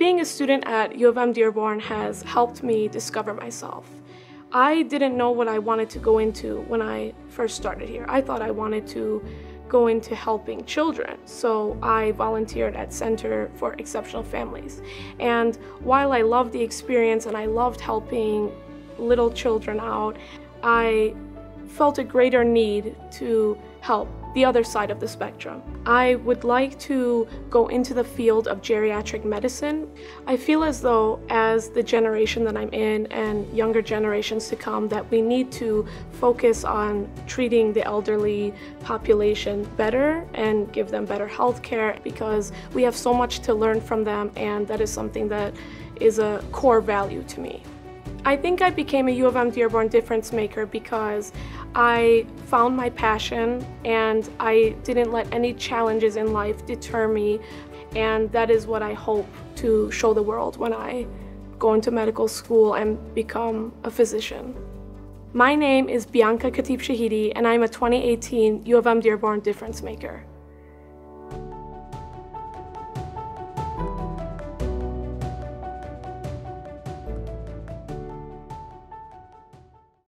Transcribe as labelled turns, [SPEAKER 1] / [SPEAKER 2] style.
[SPEAKER 1] Being a student at U of M Dearborn has helped me discover myself. I didn't know what I wanted to go into when I first started here. I thought I wanted to go into helping children. So I volunteered at Center for Exceptional Families. And while I loved the experience and I loved helping little children out, I felt a greater need to help the other side of the spectrum. I would like to go into the field of geriatric medicine. I feel as though as the generation that I'm in and younger generations to come that we need to focus on treating the elderly population better and give them better health care because we have so much to learn from them and that is something that is a core value to me. I think I became a U of M Dearborn difference maker because I found my passion and I didn't let any challenges in life deter me and that is what I hope to show the world when I go into medical school and become a physician. My name is Bianca Khatibshahidi and I'm a 2018 U of M Dearborn difference maker.